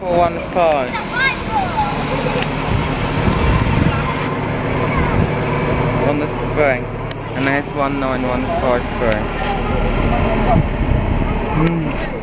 One five. On the spring. And there's 19153. Mm.